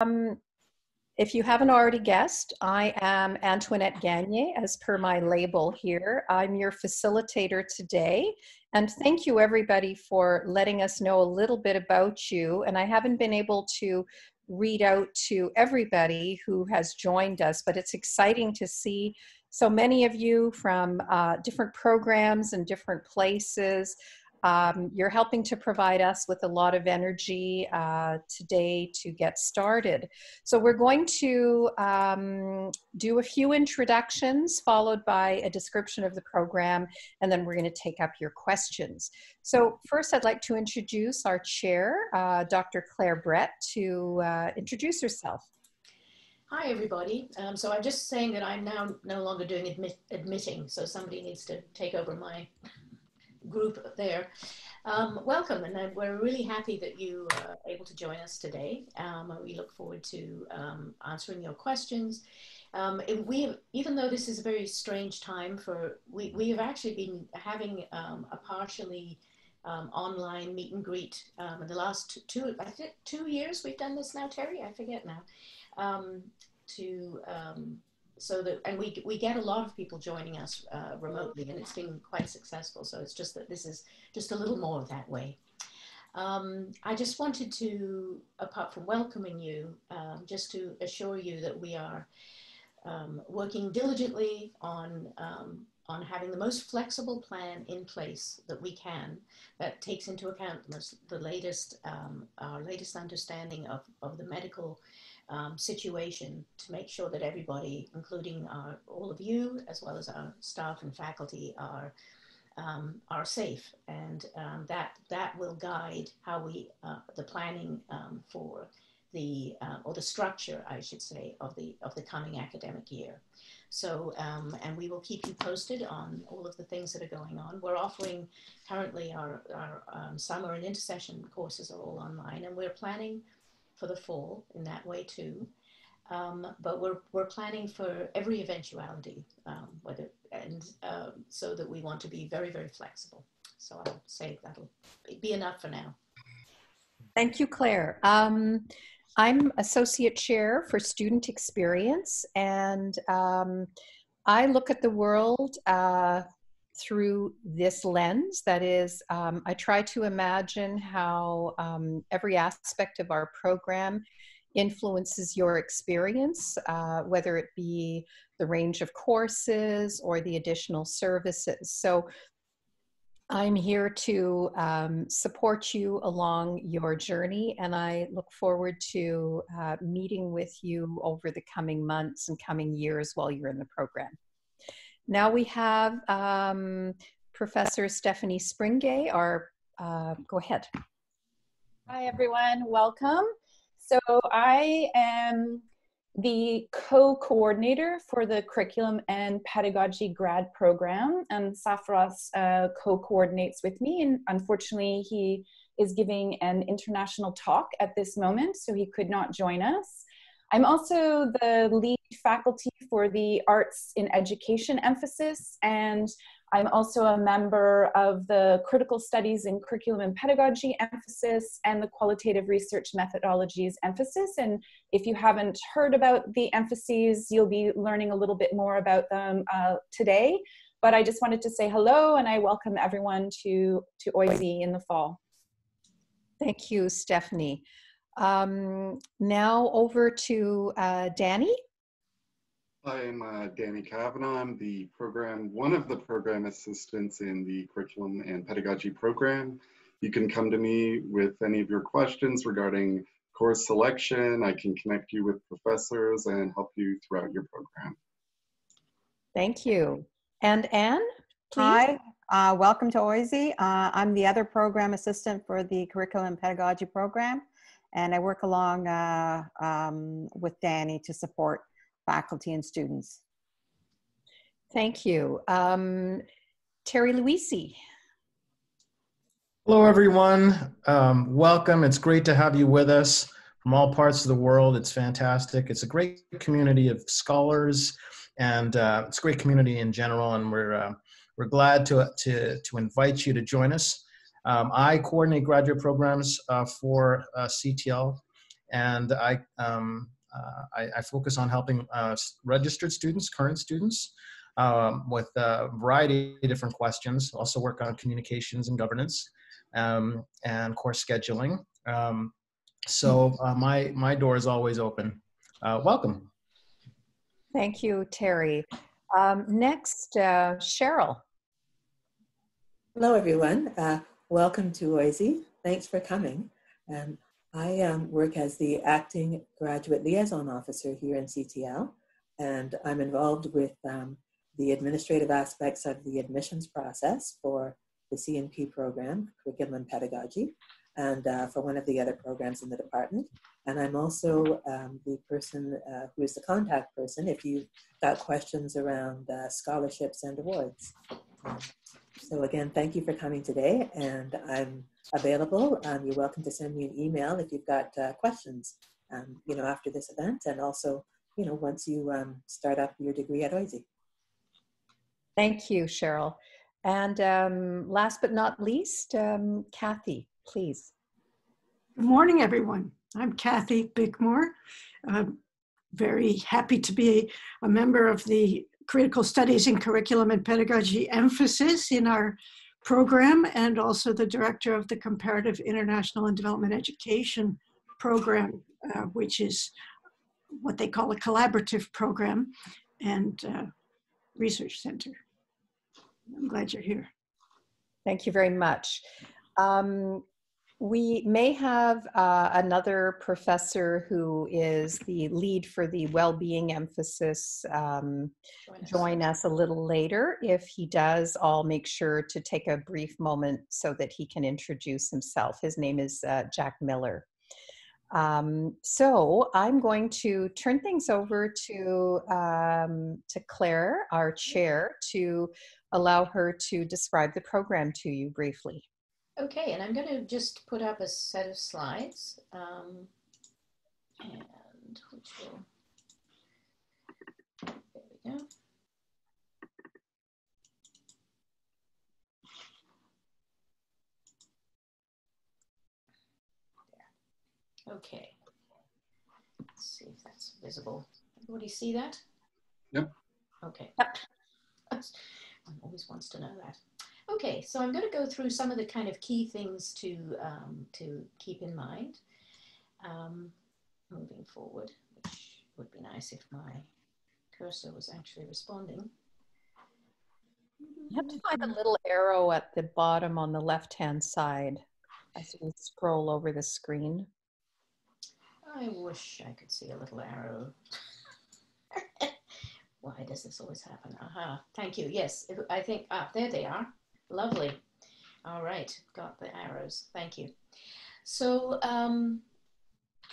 Um, if you haven't already guessed, I am Antoinette Gagné, as per my label here. I'm your facilitator today. And thank you, everybody, for letting us know a little bit about you. And I haven't been able to read out to everybody who has joined us, but it's exciting to see so many of you from uh, different programs and different places. Um, you're helping to provide us with a lot of energy uh, today to get started. So we're going to um, do a few introductions followed by a description of the program and then we're going to take up your questions. So first I'd like to introduce our chair, uh, Dr. Clare Brett, to uh, introduce herself. Hi, everybody. Um, so I'm just saying that I'm now no longer doing admit, admitting, so somebody needs to take over my group there. Um, welcome, and we're really happy that you are able to join us today. Um, we look forward to um, answering your questions. Um, we, even though this is a very strange time for, we, we have actually been having um, a partially um, online meet and greet in the last two, I think two years we've done this now, Terry, I forget now, to so that and we we get a lot of people joining us uh, remotely and it's been quite successful so it's just that this is just a little more that way. Um, I just wanted to apart from welcoming you um, just to assure you that we are um, working diligently on um, on having the most flexible plan in place that we can that takes into account the, latest um, our latest understanding of, of the medical um, situation to make sure that everybody, including our, all of you, as well as our staff and faculty, are um, are safe, and um, that that will guide how we uh, the planning um, for the uh, or the structure, I should say, of the of the coming academic year. So, um, and we will keep you posted on all of the things that are going on. We're offering currently our, our um, summer and intersession courses are all online, and we're planning for the fall in that way too. Um, but we're, we're planning for every eventuality, um, whether, and um, so that we want to be very, very flexible. So I'll say that'll be enough for now. Thank you, Clare. Um, I'm Associate Chair for Student Experience, and um, I look at the world uh, through this lens. That is, um, I try to imagine how um, every aspect of our program influences your experience, uh, whether it be the range of courses or the additional services. So I'm here to um, support you along your journey, and I look forward to uh, meeting with you over the coming months and coming years while you're in the program. Now we have um, Professor Stephanie Springgay, our, uh, go ahead. Hi everyone, welcome. So I am the co-coordinator for the Curriculum and Pedagogy grad program and Sarfaroz uh, co-coordinates with me and unfortunately he is giving an international talk at this moment so he could not join us. I'm also the lead faculty for the Arts in Education emphasis, and I'm also a member of the Critical Studies in Curriculum and Pedagogy emphasis and the Qualitative Research Methodologies emphasis. And if you haven't heard about the emphases, you'll be learning a little bit more about them uh, today. But I just wanted to say hello and I welcome everyone to, to OISE in the fall. Thank you, Stephanie. Um, now over to uh, Danny. I'm uh, Danny Cavanagh. I'm the program, one of the program assistants in the curriculum and pedagogy program. You can come to me with any of your questions regarding course selection. I can connect you with professors and help you throughout your program. Thank you. And Ann, please. Hi, uh, welcome to OISE. Uh, I'm the other program assistant for the curriculum and pedagogy program and I work along uh, um, with Danny to support faculty and students. Thank you. Um, Terry Louisy. Hello, everyone. Um, welcome. It's great to have you with us from all parts of the world. It's fantastic. It's a great community of scholars, and uh, it's a great community in general. And we're uh, we're glad to to to invite you to join us. Um, I coordinate graduate programs uh, for uh, CTL, and I, um, uh, I, I, focus on helping uh, registered students, current students, um, with a variety of different questions. Also work on communications and governance um, and course scheduling. Um, so uh, my, my door is always open. Uh, welcome. Thank you, Terry. Um, next, uh, Cheryl. Hello, everyone. Welcome to OISE. Thanks for coming. Um, I um, work as the acting graduate liaison officer here in CTL, and I'm involved with um, the administrative aspects of the admissions process for the CNP program, Curriculum and Pedagogy, and uh, for one of the other programs in the department. And I'm also um, the person uh, who is the contact person if you've got questions around uh, scholarships and awards. So again, thank you for coming today, and I'm available. Um, you're welcome to send me an email if you've got uh, questions, um, you know, after this event, and also, you know, once you um, start up your degree at OISE. Thank you, Cheryl. And um, last but not least, um, Kathy, please. Good morning, everyone. I'm Kathy Bickmore. I'm very happy to be a member of the Critical Studies in Curriculum and Pedagogy emphasis in our program and also the director of the Comparative International and Development Education program, uh, which is what they call a collaborative program and uh, research center. I'm glad you're here. Thank you very much. Um, we may have uh, another professor who is the lead for the well-being emphasis um, join us a little later. If he does, I'll make sure to take a brief moment so that he can introduce himself. His name is uh, Jack Miller. Um, so I'm going to turn things over to, um, to Clare, our chair, to allow her to describe the program to you briefly. Okay, and I'm going to just put up a set of slides, um, and which will, there we go. There. Okay, let's see if that's visible. Everybody see that? Yep. Okay. always wants to know that. Okay, so I'm going to go through some of the kind of key things to, um, to keep in mind um, moving forward, which would be nice if my cursor was actually responding. You have to find a little arrow at the bottom on the left-hand side as we scroll over the screen. I wish I could see a little arrow. Why does this always happen? Aha, thank you. Yes, I think, ah, there they are. Lovely. All right, got the arrows. Thank you. So, um,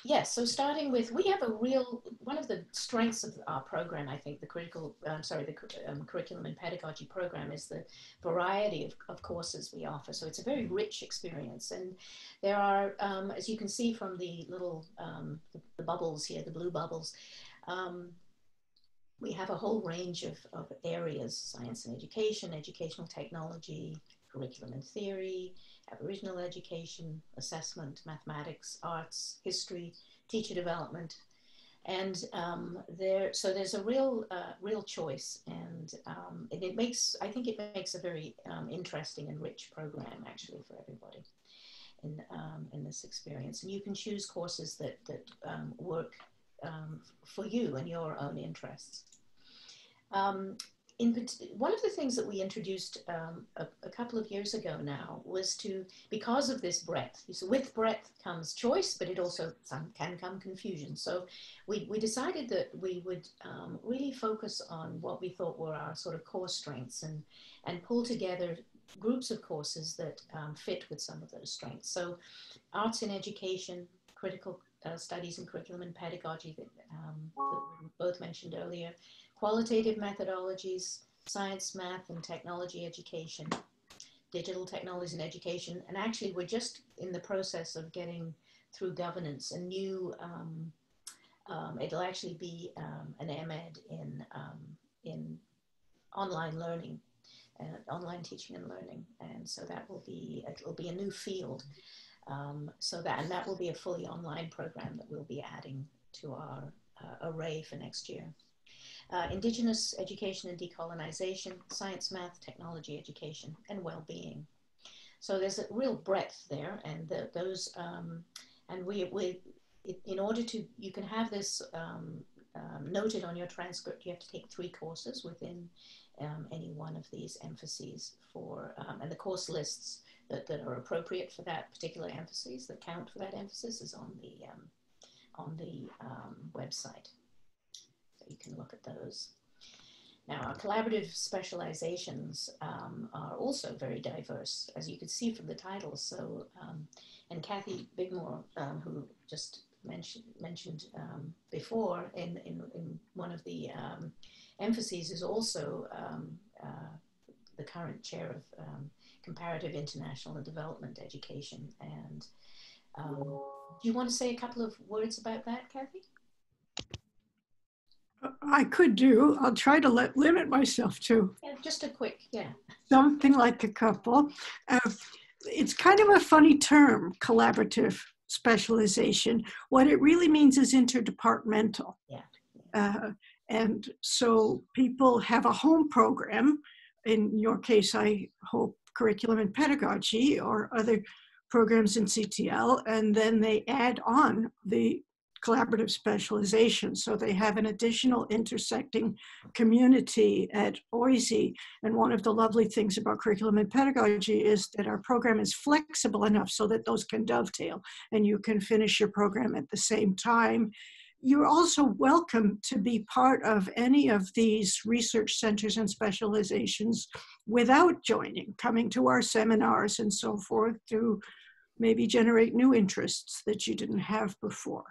yes, so starting with, we have a real, one of the strengths of our program, I think, the critical, um, sorry, the um, curriculum and pedagogy program is the variety of, of courses we offer. So it's a very rich experience. And there are, um, as you can see from the little, um, the, the, bubbles here, the blue bubbles, um, we have a whole range of, of areas, science and education, educational technology, curriculum and theory, Aboriginal education, assessment, mathematics, arts, history, teacher development. And um, there, so there's a real, uh, real choice, and um, it, it, makes, I think it makes a very um, interesting and rich program actually for everybody in, um, in this experience. And you can choose courses that, that um, work um, for you and your own interests. Um, in, one of the things that we introduced um, a, a, couple of years ago now was to, because of this breadth, so with breadth comes choice, but it also some, can come confusion. So we, we decided that we would um, really focus on what we thought were our sort of core strengths and, and pull together groups of courses that um, fit with some of those strengths. So arts in education, critical uh, studies in curriculum and pedagogy that, um, that we both mentioned earlier, qualitative methodologies, science, math, and technology education, digital technologies and education. And actually, we're just in the process of getting through governance a new, um, um, it'll actually be um, an MEd in, um, in online learning, uh, online teaching and learning. And so that will be, it'll be a new field. Um, so that, and that will be a fully online program that we'll be adding to our uh, array for next year. Uh, Indigenous education and decolonization, science, math, technology education, and well-being. So there's a real breadth there, and the, those, um, and we, we, in order to, you can have this um, um, noted on your transcript, you have to take three courses within um, any one of these emphases for, um, and the course lists that, that are appropriate for that particular emphasis, that count for that emphasis is on the, um, on the um, website. So you can look at those. Now, our collaborative specializations um, are also very diverse, as you can see from the titles. So, um, and Kathy Bickmore, um, who just mentioned mentioned um, before in, in, in one of the emphases, is also uh, the current chair of comparative international and development education. And do you want to say a couple of words about that, Kathy? I could do. I'll try to let, limit myself to. Yeah, just a quick, yeah. Something like a couple. Uh, it's kind of a funny term, collaborative specialization. What it really means is interdepartmental. Yeah. Uh, and so people have a home program. In your case, I hope curriculum and pedagogy or other programs in CTL, and then they add on the collaborative specialization. So they have an additional intersecting community at OISE. And one of the lovely things about curriculum and pedagogy is that our program is flexible enough so that those can dovetail and you can finish your program at the same time. You're also welcome to be part of any of these research centers and specializations without joining, coming to our seminars and so forth to maybe generate new interests that you didn't have before.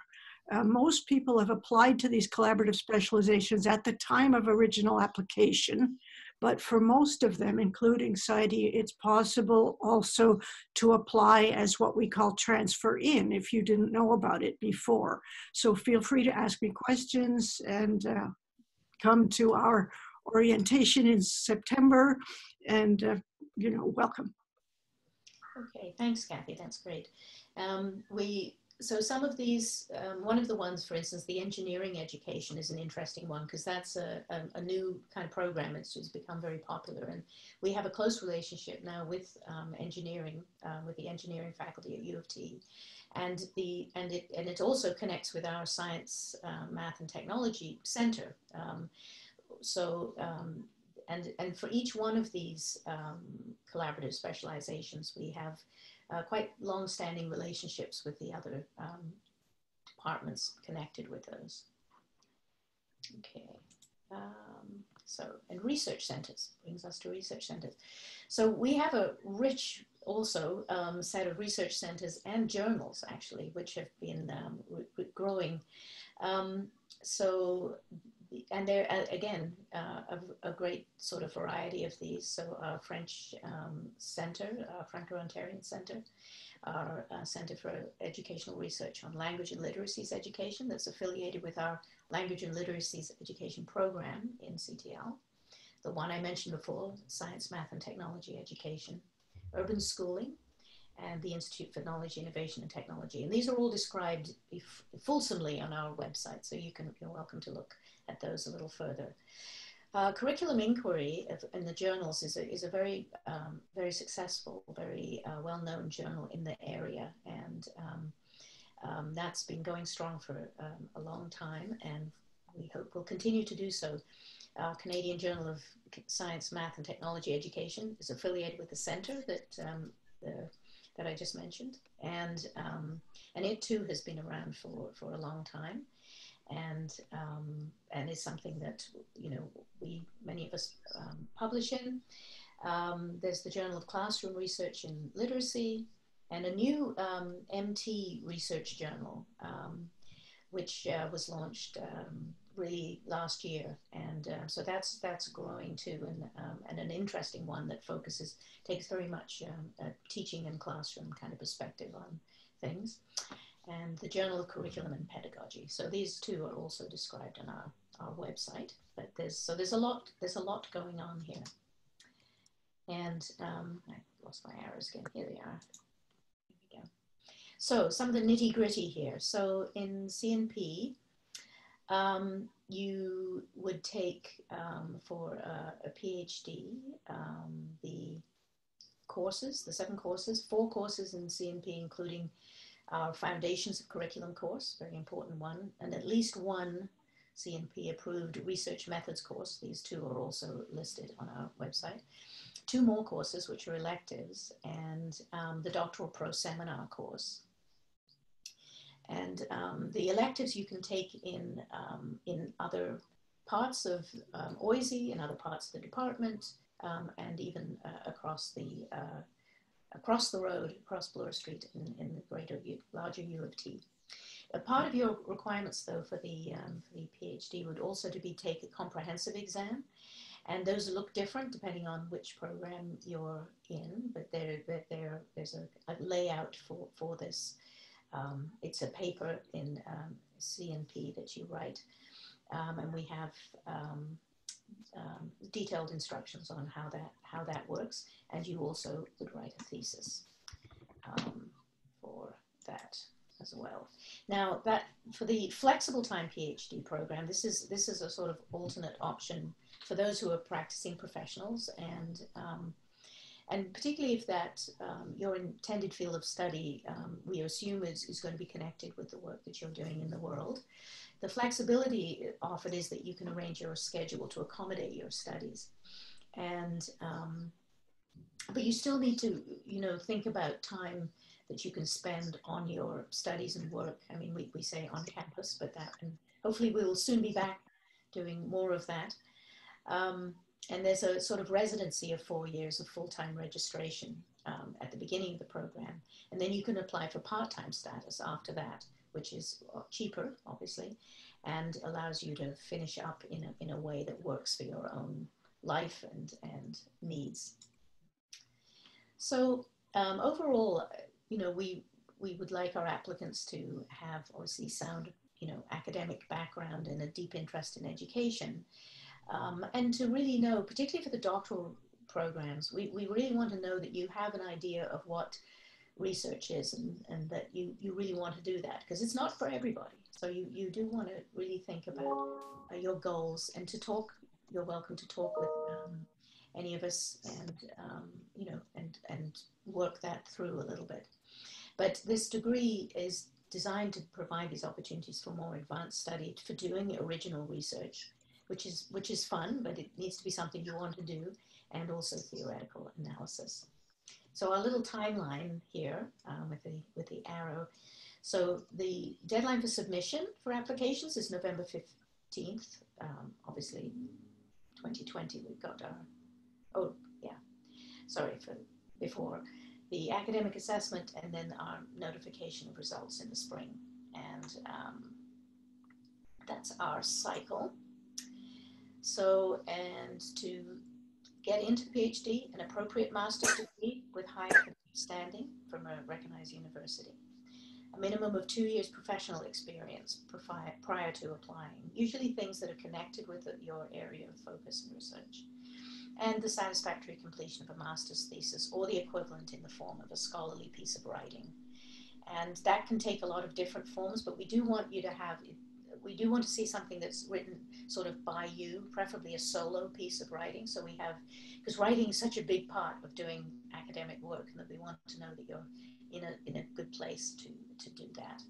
Uh, most people have applied to these collaborative specializations at the time of original application, but for most of them, including CIDE, it's possible also to apply as what we call transfer in if you didn't know about it before. So feel free to ask me questions and uh, come to our orientation in September and, uh, you know, welcome. Okay, thanks, Kathy. That's great. Um, we so some of these, um, one of the ones, for instance, the engineering education is an interesting one because that's a, a, a, new kind of program. It's, it's become very popular, and we have a close relationship now with um, engineering, uh, with the engineering faculty at U of T, and the and it and it also connects with our science, uh, math, and technology center. Um, so um, and and for each one of these um, collaborative specializations, we have uh, quite long-standing relationships with the other um, departments connected with those. Okay, um, so and research centers brings us to research centers. So we have a rich also um, set of research centers and journals actually, which have been um, growing. So and there again uh, a, a, great sort of variety of these. So our French um, Center, our Franco-Ontarian Center, our uh, Center for Educational Research on Language and Literacies Education that's affiliated with our Language and Literacies Education program in CTL. The one I mentioned before, Science, Math and Technology Education, Urban Schooling, and the Institute for Knowledge, Innovation and Technology. And these are all described fulsomely on our website, so you can, you're welcome to look at those a little further. Uh, curriculum inquiry in the journals is a, is a very, um, very successful, very uh, well-known journal in the area. And um, um, that's been going strong for um, a long time and we hope will continue to do so. Uh, Canadian Journal of Science, Math and Technology Education is affiliated with the center that, um, the, that I just mentioned. And, um, and it too has been around for, for a long time and um, and is something that you know we many of us um, publish in. Um, there's the Journal of Classroom Research in Literacy, and a new MT um, research journal, um, which uh, was launched really last year, and uh, so that's that's growing too, and and an interesting one that focuses takes very much a teaching and classroom kind of perspective on things and the Journal of Curriculum and Pedagogy. So these two are also described on our, our website. But there's so there's a lot there's a lot going on here. And um, I lost my arrows again. Here they are. Here we go. So some of the nitty gritty here. So in CNP, um, you would take um, for a, a PhD um, the courses, the seven courses, four courses in CNP, including our Foundations of Curriculum course, very important one, and at least one CNP approved research methods course. These two are also listed on our website. Two more courses, which are electives, and um, the Doctoral Pro Seminar course. And um, the electives you can take in, um, in other parts of um, OISE, in other parts of the department, um, and even uh, across the uh, across the road, across Bloor Street in, in the greater, larger U of T. A part of your requirements, though, for the, um, for the PhD would also to be take a comprehensive exam. And those look different depending on which program you're in, but there, there, there's a, a layout for, for this. Um, it's a paper in um, CNP that you write. Um, and we have um, um, detailed instructions on how that, how that works. And you also would write a thesis for that as well. Now that for the flexible time PhD program, this is this is a sort of alternate option for those who are practicing professionals and um, and particularly if that um, your intended field of study um, we assume is, is going to be connected with the work that you're doing in the world. The flexibility offered is that you can arrange your schedule to accommodate your studies. And um, but you still need to, you know, think about time that you can spend on your studies and work. I mean, we, we say on campus, but that, and hopefully we will soon be back doing more of that. Um, and there's a sort of residency of four years of full-time registration um, at the beginning of the program. And then you can apply for part-time status after that, which is uh, cheaper, obviously, and allows you to finish up in a, in a way that works for your own life and, and needs. So um, overall, you know, we we would like our applicants to have obviously sound, you know, academic background and a deep interest in education, um, and to really know, particularly for the doctoral programs, we, we really want to know that you have an idea of what research is and, and that you, you really want to do that because it's not for everybody. So you, you do want to really think about uh, your goals and to talk, you're welcome to talk with um, any of us and, um, you know, and, and work that through a little bit. But this degree is designed to provide these opportunities for more advanced study, for doing original research, which is, which is fun, but it needs to be something you want to do, and also theoretical analysis. So our little timeline here um, with, the, with the arrow. So the deadline for submission for applications is November 15th. Um, obviously, 2020, we've got our, oh, yeah, sorry for before the academic assessment and then our notification of results in the spring. And um, that's our cycle. So, and to get into PhD, an appropriate master's degree with high standing from a recognized university. A minimum of two years professional experience prior to applying, usually things that are connected with your area of focus and research and the satisfactory completion of a master's thesis or the equivalent in the form of a scholarly piece of writing. And that can take a lot of different forms, but we do want you to have, we do want to see something that's written sort of by you, preferably a solo piece of writing. So we have, because writing is such a big part of doing academic work, and that we want to know that you're in a, in a good place to, to do that.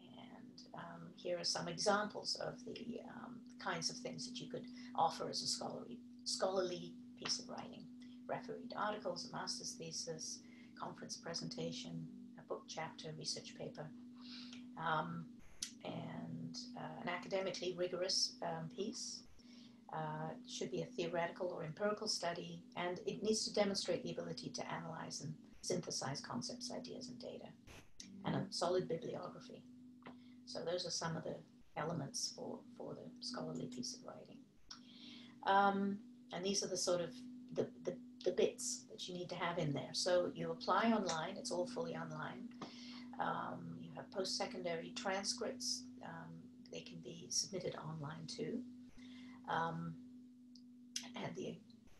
And um, here are some examples of the um, kinds of things that you could offer as a scholarly, scholarly piece of writing. Refereed articles, a master's thesis, conference presentation, a book chapter, research paper, um, and uh, an academically rigorous um, piece. Uh, should be a theoretical or empirical study, and it needs to demonstrate the ability to analyze and synthesize concepts, ideas, and data, and a solid bibliography. So those are some of the elements for, for the scholarly piece of writing. Um, and these are the sort of the, the, the, bits that you need to have in there. So you apply online, it's all fully online. Um, you post-secondary transcripts. Um, they can be submitted online too. Um, and the,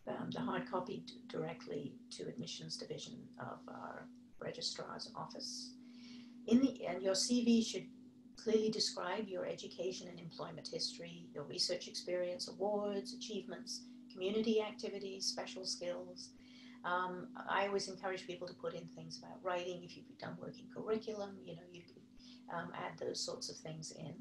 um, the hard copy directly to admissions division of our registrar's office. In the, and your CV should clearly describe your education and employment history, your research experience, awards, achievements, community activities, special skills. Um, I always encourage people to put in things about writing. If you've done work in curriculum, you know, you could um, add those sorts of things in.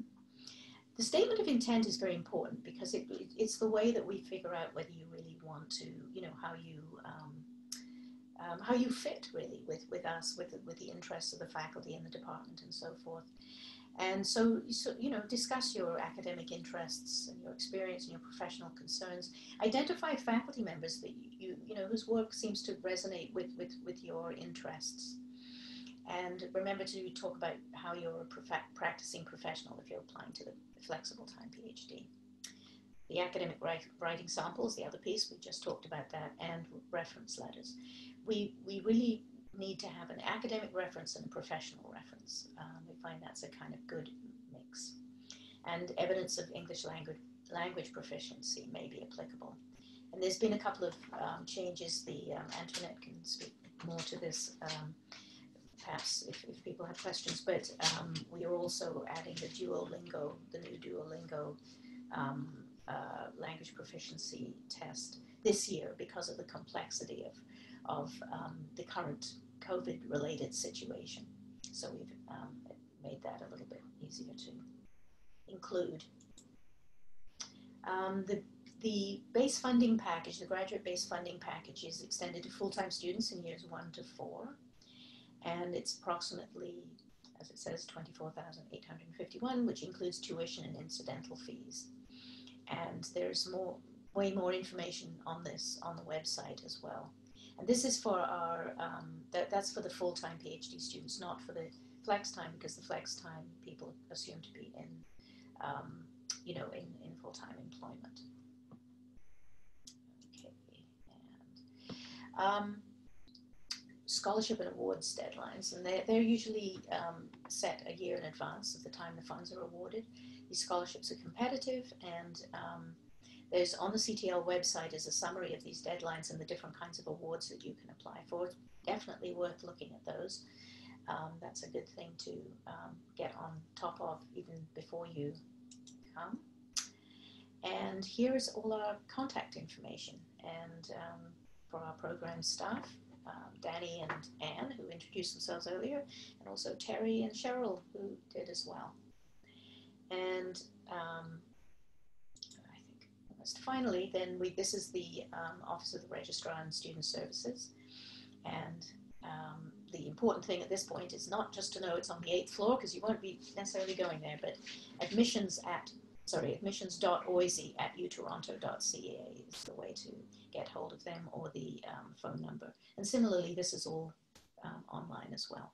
The statement of intent is very important because it, it, it's the way that we figure out whether you really want to, you know, how you um, um, how you fit really with, with us, with, with the interests of the faculty and the department and so forth. And so, so, you know, discuss your academic interests and your experience and your professional concerns. Identify faculty members that you, you know, whose work seems to resonate with, with, with your interests. And remember to talk about how you're a prof practicing professional if you're applying to the flexible time PhD. The academic writing samples, the other piece, we just talked about that, and reference letters. We, we really need to have an academic reference and a professional reference. Um, we find that's a kind of good mix. And evidence of English language, language proficiency may be applicable. And there's been a couple of um, changes. The um, Antoinette can speak more to this um, perhaps if, if people have questions, but um, we are also adding the Duolingo, the new Duolingo um, uh, language proficiency test this year because of the complexity of, of um, the current COVID related situation. So we've um, made that a little bit easier to include. Um, the the base funding package, the graduate base funding package is extended to full-time students in years one to four and it's approximately, as it says, 24,851, which includes tuition and incidental fees. And there's more, way more information on this on the website as well. And this is for our, um, that, that's for the full-time PhD students, not for the flex time, because the flex time people assume to be in, um, you know, in, in full-time employment. Okay, and um, scholarship and awards deadlines, and they're, they're usually um, set a year in advance of the time the funds are awarded. These scholarships are competitive, and um, there's on the CTL website is a summary of these deadlines and the different kinds of awards that you can apply for. It's definitely worth looking at those. Um, that's a good thing to um, get on top of even before you come. And here's all our contact information and um, for our program staff um, Danny and Ann, who introduced themselves earlier, and also Terry and Cheryl, who did as well. And um, finally, then we, this is the um, Office of the Registrar and Student Services. And um, the important thing at this point is not just to know it's on the eighth floor, because you won't be necessarily going there, but admissions at sorry, admissions.oisey at utoronto.ca is the way to get hold of them or the um, phone number. And similarly, this is all um, online as well.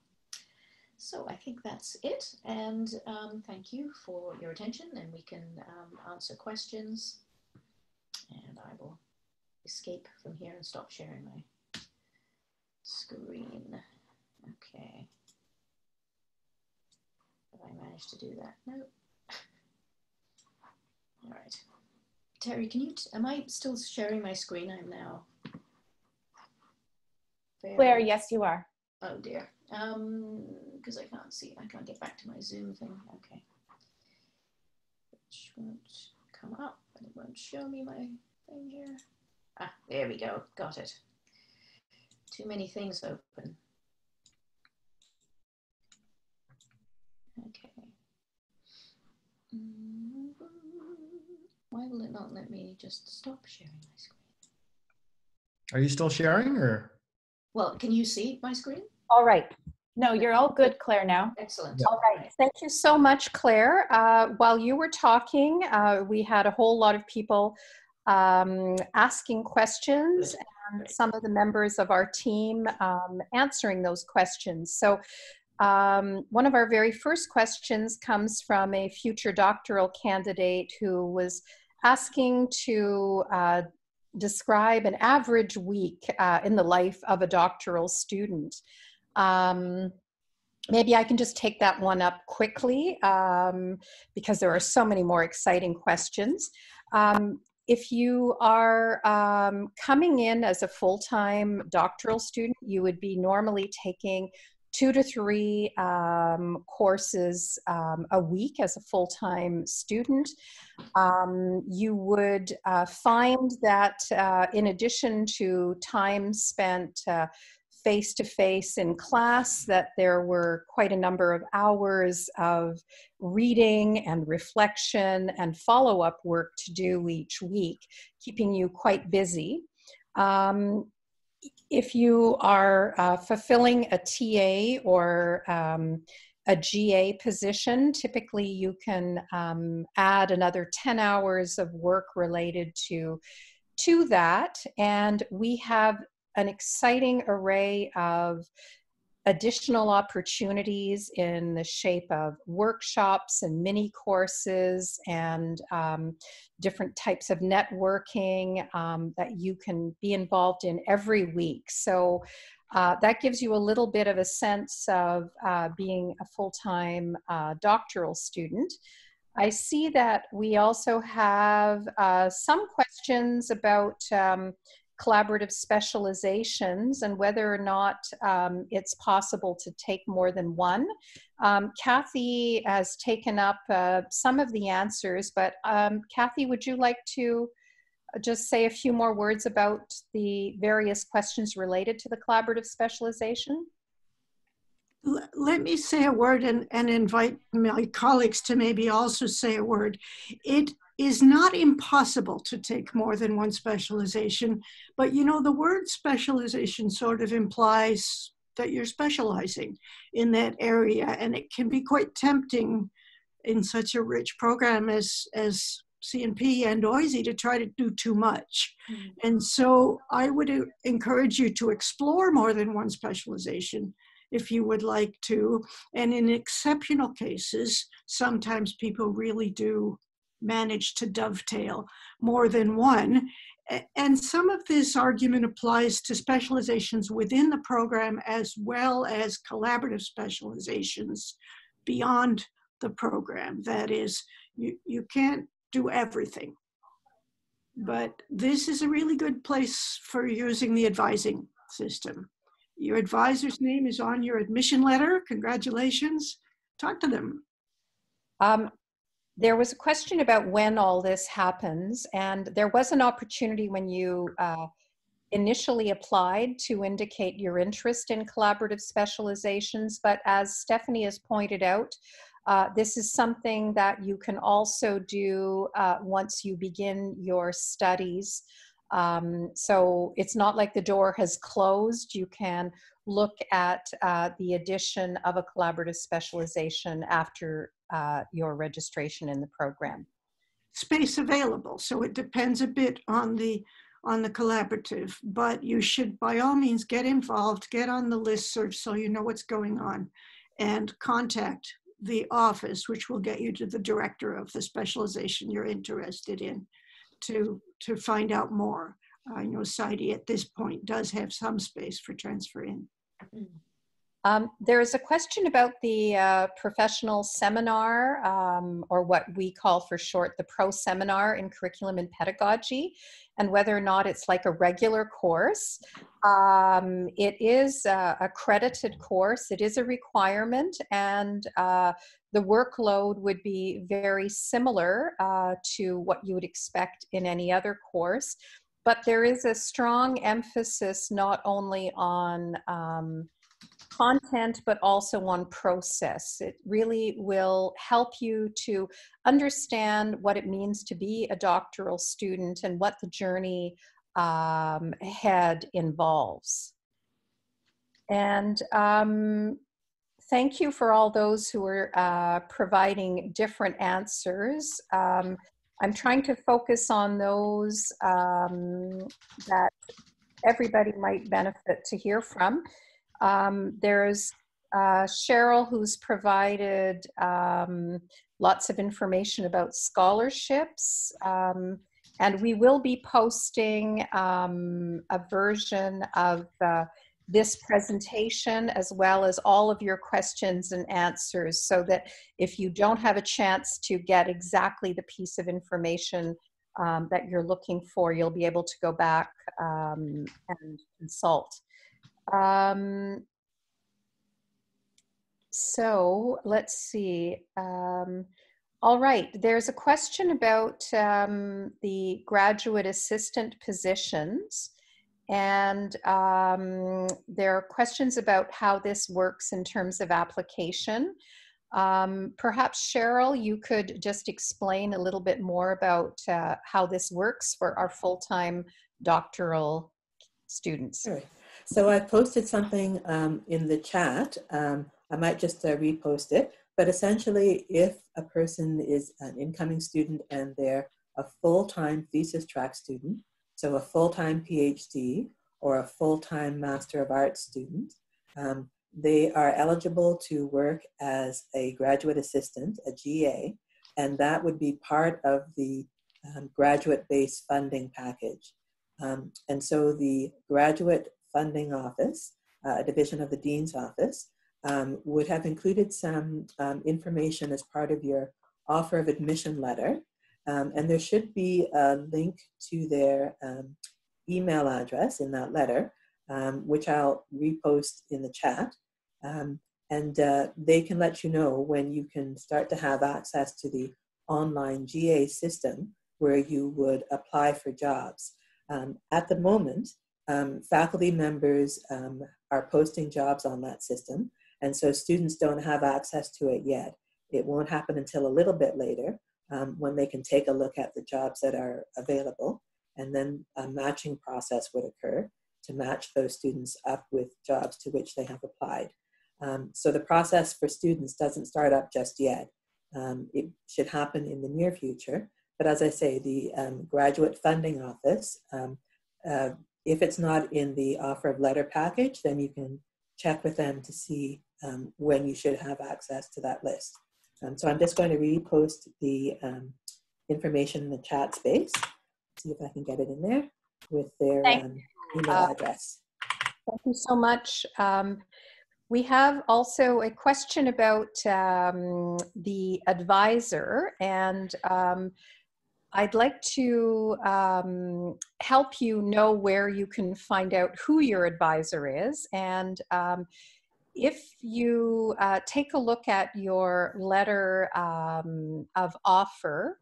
So I think that's it. And um, thank you for your attention and we can um, answer questions. And I will escape from here and stop sharing my screen. Okay. Have I managed to do that? No. All right. Terry, can you, am I still sharing my screen? I'm now. Clare, yes, you are. Oh dear. Um, because I can't see, I can't get back to my Zoom thing. Okay. Which won't come up it won't show me my thing here. Ah, there we go. Got it. Too many things open. Okay. Mm -hmm. Why will it not let me just stop sharing my screen? Are you still sharing or? Well, can you see my screen? All right. No, you're all good, Clare, now. Excellent. All right. Thank you so much, Clare. Uh, while you were talking, uh, we had a whole lot of people um, asking questions and some of the members of our team um, answering those questions. So um, one of our very first questions comes from a future doctoral candidate who was asking to uh, describe an average week uh, in the life of a doctoral student. Um, maybe I can just take that one up quickly um, because there are so many more exciting questions. Um, if you are um, coming in as a full-time doctoral student, you would be normally taking two to three um, courses um, a week as a full-time student. Um, you would uh, find that uh, in addition to time spent uh, face to face in class, that there were quite a number of hours of reading and reflection and follow up work to do each week, keeping you quite busy. Um, if you are uh, fulfilling a TA or um, a GA position, typically you can um, add another 10 hours of work related to, to that. And we have an exciting array of additional opportunities in the shape of workshops and mini courses and um, different types of networking um, that you can be involved in every week. So uh, that gives you a little bit of a sense of uh, being a full time uh, doctoral student. I see that we also have uh, some questions about um, collaborative specializations and whether or not um, it's possible to take more than one. Um, Kathy has taken up uh, some of the answers, but um, Kathy, would you like to just say a few more words about the various questions related to the collaborative specialization? let me say a word and, and invite my colleagues to maybe also say a word. It is not impossible to take more than one specialization, but you know, the word specialization sort of implies that you're specializing in that area, and it can be quite tempting in such a rich program as, as CNP and OISE to try to do too much. Mm. And so I would encourage you to explore more than one specialization if you would like to. And in exceptional cases, sometimes people really do manage to dovetail more than one. And some of this argument applies to specializations within the program as well as collaborative specializations beyond the program. That is, you, you can't do everything. But this is a really good place for using the advising system. Your advisor's name is on your admission letter. Congratulations. Talk to them. Um, there was a question about when all this happens, and there was an opportunity when you uh, initially applied to indicate your interest in collaborative specializations. But as Stephanie has pointed out, uh, this is something that you can also do uh, once you begin your studies. Um, so it's not like the door has closed. You can look at uh, the addition of a collaborative specialization after uh, your registration in the program. Space available, so it depends a bit on the on the collaborative, but you should by all means get involved, get on the list search so you know what's going on, and contact the office, which will get you to the director of the specialization you're interested in to, to find out more. I know CIDE at this point does have some space for transfer in. Um, there is a question about the uh, professional seminar, um, or what we call for short the pro seminar in curriculum and pedagogy, and whether or not it's like a regular course. Um, it is a accredited course, it is a requirement, and uh, the workload would be very similar uh, to what you would expect in any other course. But there is a strong emphasis not only on um, content, but also on process. It really will help you to understand what it means to be a doctoral student and what the journey um, ahead involves. And um, thank you for all those who are uh, providing different answers. Um, I'm trying to focus on those um, that everybody might benefit to hear from. Um, there's uh, Cheryl, who's provided um, lots of information about scholarships. Um, and we will be posting um, a version of uh, this presentation as well as all of your questions and answers so that if you don't have a chance to get exactly the piece of information um, that you're looking for, you'll be able to go back um, and consult. Um, so let's see. Um, all right, there's a question about um, the graduate assistant positions. And um, there are questions about how this works in terms of application. Um, perhaps Cheryl, you could just explain a little bit more about uh, how this works for our full-time doctoral students. Sure. So I posted something um, in the chat. Um, I might just uh, repost it. But essentially, if a person is an incoming student and they're a full-time thesis track student, so a full-time PhD or a full-time Master of Arts student, um, they are eligible to work as a graduate assistant, a GA, and that would be part of the um, graduate-based funding package. Um, and so the graduate funding office, uh, a division of the dean's office, um, would have included some um, information as part of your offer of admission letter. Um, and there should be a link to their um, email address in that letter, um, which I'll repost in the chat. Um, and uh, they can let you know when you can start to have access to the online GA system where you would apply for jobs. at the moment, faculty members are posting jobs on that system and so students don't have access to it yet. It won't happen until a little bit later um, when they can take a look at the jobs that are available. And then a matching process would occur to match those students up with jobs to which they have applied. Um, so the process for students doesn't start up just yet. Um, it should happen in the near future. But as I say, the um, graduate funding office, um, uh, if it's not in the offer of letter package, then you can check with them to see um, when you should have access to that list. Um, so I'm just going to repost the um, information in the chat space, see if I can get it in there with their um, email uh, address. Thank you so much. Um, we have also a question about um, the advisor and I'd like to um, help you know where you can find out who your advisor is. And um, if you uh, take a look at your letter um, of offer,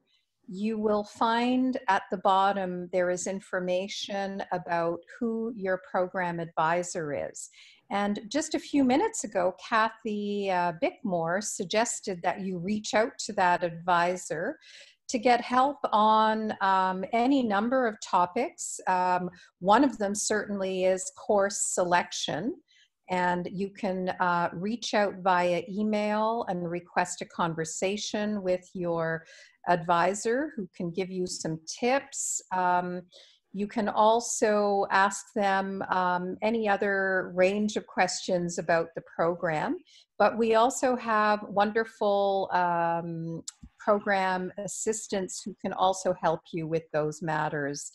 you will find at the bottom there is information about who your program advisor is. And just a few minutes ago, Kathy uh, Bickmore suggested that you reach out to that advisor to get help on um, any number of topics. Um, one of them certainly is course selection. And you can uh, reach out via email and request a conversation with your advisor who can give you some tips. Um, you can also ask them um, any other range of questions about the program. But we also have wonderful um, program assistants who can also help you with those matters.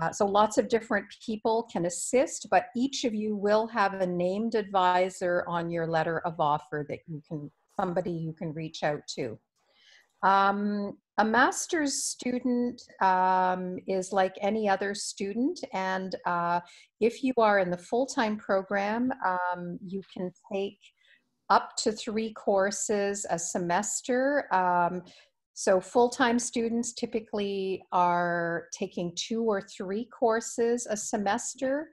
Uh, so lots of different people can assist, but each of you will have a named advisor on your letter of offer that you can, somebody you can reach out to. Um, a master's student um, is like any other student, and uh, if you are in the full-time program, um, you can take up to three courses a semester. Um, so full-time students typically are taking two or three courses a semester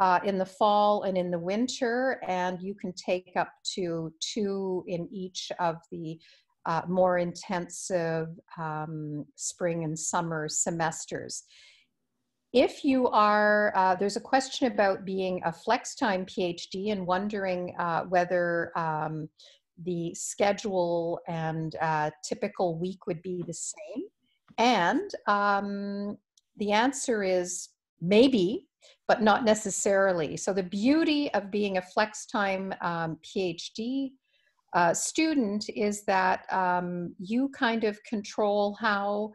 uh, in the fall and in the winter, and you can take up to two in each of the uh, more intensive um, spring and summer semesters. If you are, uh, there's a question about being a flex time PhD and wondering uh, whether um, the schedule and uh, typical week would be the same? And um, the answer is maybe, but not necessarily. So the beauty of being a flex time um, PhD uh, student is that um, you kind of control how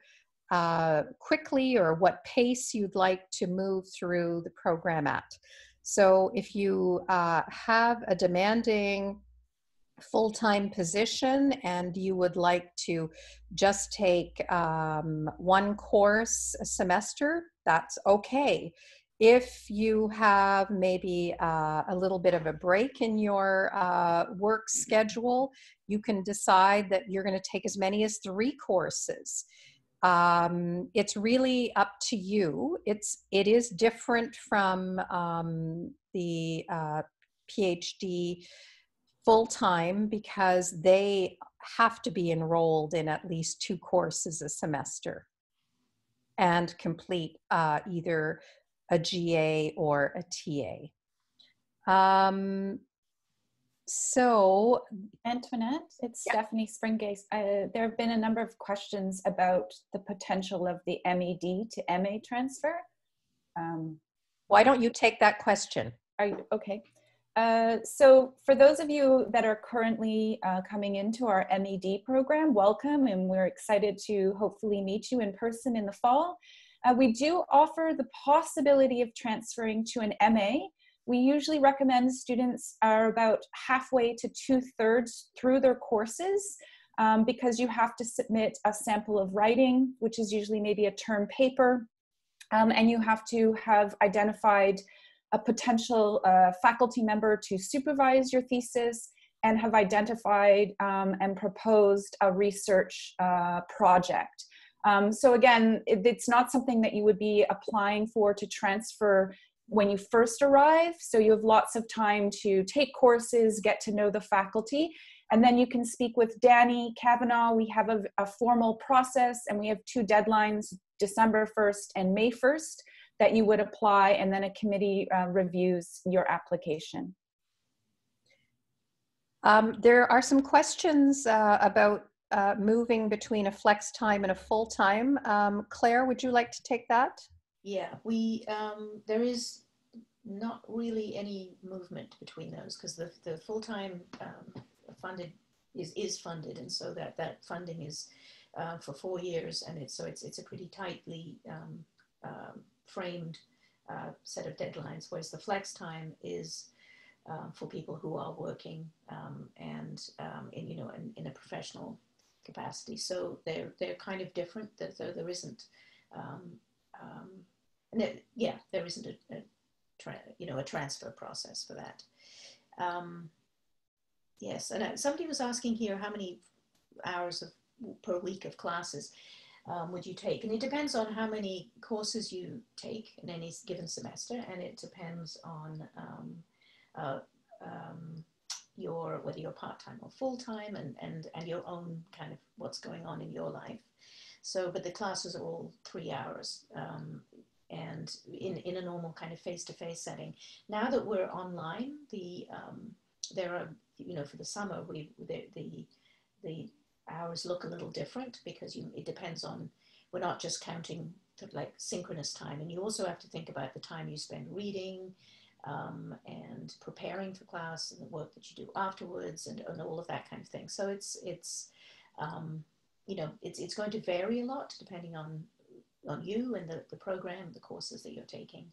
uh, quickly or what pace you'd like to move through the program at. So if you uh, have a demanding full-time position and you would like to just take um, one course a semester, that's okay. If you have maybe uh, a little bit of a break in your uh, work schedule, you can decide that you're going to take as many as three courses. Um, it's really up to you. It's it is different from um, the uh, PhD full time because they have to be enrolled in at least two courses a semester and complete uh, either a GA or a TA. Um, so, Antoinette, it's Yeah. Stephanie Springgay. Uh, there have been a number of questions about the potential of the MED to MA transfer. Um, why don't you take that question? Are you okay? Uh, so, for those of you that are currently uh, coming into our MED program, welcome, and we're excited to hopefully meet you in person in the fall. Uh, we do offer the possibility of transferring to an MA. We usually recommend students are about halfway to two thirds through their courses um, because you have to submit a sample of writing, which is usually maybe a term paper, um, and you have to have identified a potential uh, faculty member to supervise your thesis and have identified um, and proposed a research uh, project. Um, so again, it, it's not something that you would be applying for to transfer when you first arrive. So you have lots of time to take courses, get to know the faculty, and then you can speak with Danny Cavanagh. We have a, a formal process and we have two deadlines, December 1st and May 1st that you would apply and then a committee uh, reviews your application. Um, there are some questions uh, about uh, moving between a flex time and a full time. Um, Clare, would you like to take that? Yeah, we um, there is not really any movement between those because the the full time um, funded is is funded, and so that that funding is uh, for four years, and it's so it's it's a pretty tightly um, um, framed uh, set of deadlines, whereas the flex time is uh, for people who are working um, and um, in you know in, in, a professional capacity. So they're they're kind of different. So there isn't, um, um yeah, there isn't a, a tra- you know a transfer process for that. Um, yes, and uh, somebody was asking here how many hours of per week of classes um, would you take? And it depends on how many courses you take in any given semester, and it depends on um, uh, um, your whether you're part time or full time, and and and your own kind of what's going on in your life. So, but the classes are all three hours. Um, and in, in a normal kind of face-to-face setting. Now that we're online, the um, there are you know for the summer we the the, the hours look a little different because you, it depends on, we're not just counting like synchronous time. And you also have to think about the time you spend reading um, and preparing for class and the work that you do afterwards and, and all of that kind of thing. So it's, it's um, you know, it's, it's going to vary a lot depending on, on you and the, the program, the courses that you're taking.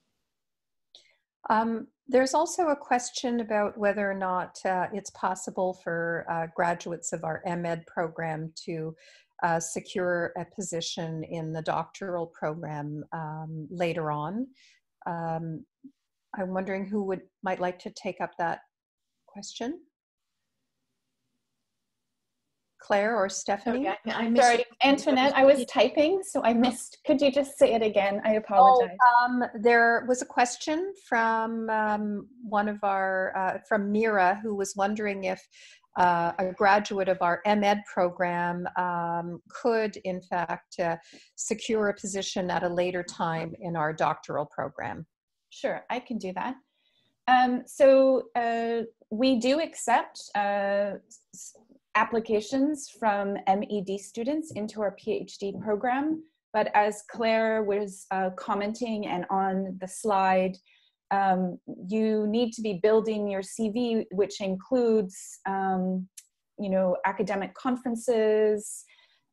Um, there's also a question about whether or not uh, it's possible for uh, graduates of our MEd program to uh, secure a position in the doctoral program um, later on. Um, I'm wondering who would might like to take up that question. Clare or Stephanie? Oh, yeah. I Sorry, Antoinette, I was typing, so I missed. Could you just say it again? I apologize. Oh, um, there was a question from um, one of our, uh, from Mira, who was wondering if uh, a graduate of our MEd program um, could, in fact, uh, secure a position at a later time in our doctoral program. Sure, I can do that. Um, so uh, we do accept uh, applications from MED students into our PhD program. But as Clare was uh, commenting and on the slide, um, you need to be building your CV, which includes, um, you know, academic conferences,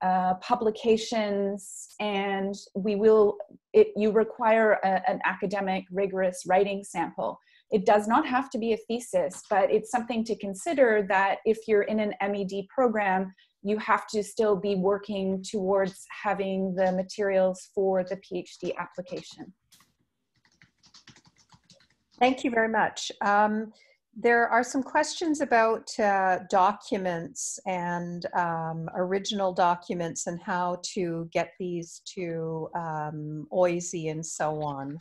uh, publications, and we will, it, you require a, an academic rigorous writing sample. It does not have to be a thesis, but it's something to consider that if you're in an MED program, you have to still be working towards having the materials for the PhD application. Thank you very much. Um, there are some questions about uh, documents and um, original documents and how to get these to um, OISE and so on.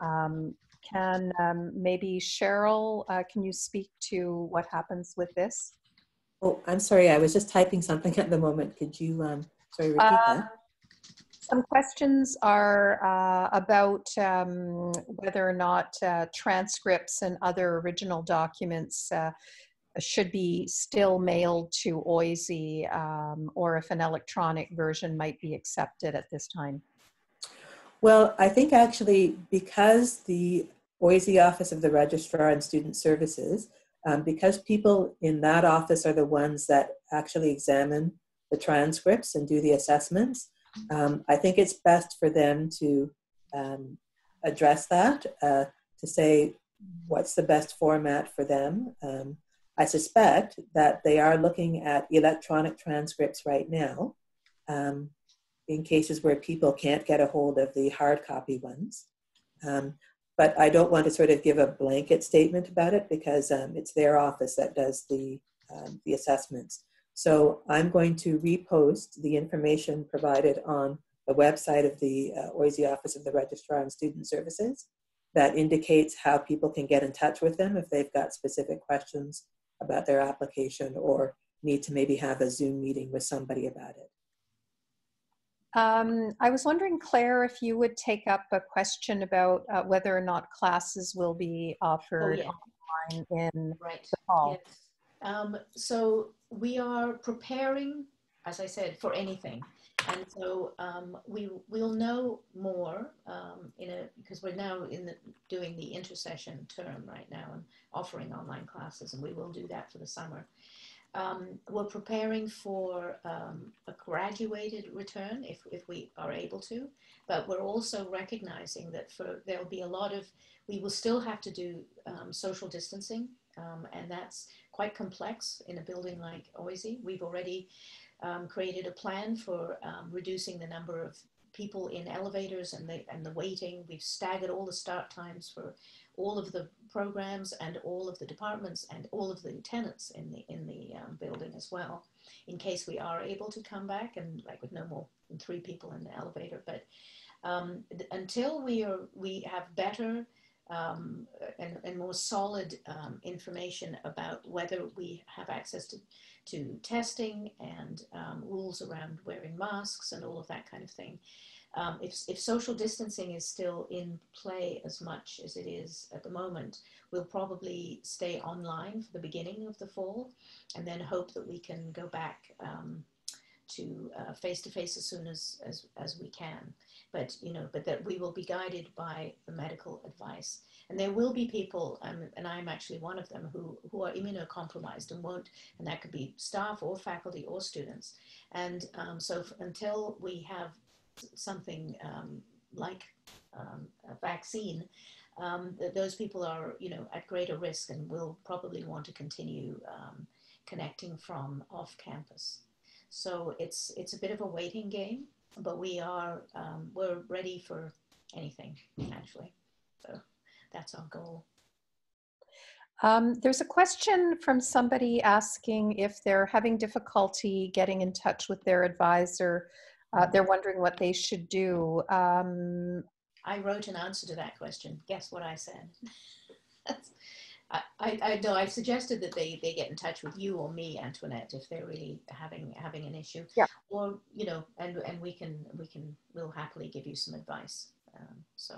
Um, can um, maybe Cheryl, uh, can you speak to what happens with this? Oh, I'm sorry. I was just typing something at the moment. Could you, um, sorry, repeat Uh, that? Some questions are uh, about um, whether or not uh, transcripts and other original documents uh, should be still mailed to OISE um, or if an electronic version might be accepted at this time. Well, I think actually because the OISE Office of the Registrar and Student Services, um, because people in that office are the ones that actually examine the transcripts and do the assessments, um, I think it's best for them to um, address that, uh, to say what's the best format for them. Um, I suspect that they are looking at electronic transcripts right now um, in cases where people can't get a hold of the hard copy ones. Um, but I don't want to sort of give a blanket statement about it because um, it's their office that does the, um, the assessments. So I'm going to repost the information provided on the website of the uh, OISE Office of the Registrar and Student Services that indicates how people can get in touch with them if they've got specific questions about their application or need to maybe have a Zoom meeting with somebody about it. Um, I was wondering, Clare, if you would take up a question about uh, whether or not classes will be offered yeah. online in Right. the fall. Yes. Um, so we are preparing, as I said, for anything. And so um, we will know more um, in a because we're now in the doing the intersession term right now and offering online classes, and we will do that for the summer. Um, we're preparing for um, a graduated return if, if we are able to, but we're also recognizing that for there'll be a lot of we will still have to do um, social distancing, um, and that's quite complex in a building like OISE. We've already um, created a plan for um, reducing the number of people in elevators and the and the waiting. We've staggered all the start times for all of the programs and all of the departments and all of the tenants in the in the um, building as well, in case we are able to come back and like with no more than three people in the elevator. But um, until we are we have better um, and, and more solid um, information about whether we have access to, to testing and um, rules around wearing masks and all of that kind of thing. Um, if, if social distancing is still in play as much as it is at the moment, we'll probably stay online for the beginning of the fall and then hope that we can go back um, to face to face as soon as, as, as we can. But, you know, but that we will be guided by the medical advice. And there will be people, um, and I'm actually one of them, who, who are immunocompromised and won't, and that could be staff or faculty or students. And um, so f- until we have something um, like um, a vaccine, um, th- those people are, you know, at greater risk and will probably want to continue um, connecting from off campus. So it's it's a bit of a waiting game, but we are um, we're ready for anything actually. So that's our goal. Um, there's a question from somebody asking if they're having difficulty getting in touch with their advisor. Uh, they're wondering what they should do. Um, I wrote an answer to that question. Guess what I said? I, I, I know I suggested that they, they get in touch with you or me, Antoinette, if they're really having having an issue. Yeah. Or you know, and and we can we can we'll happily give you some advice. Um, so.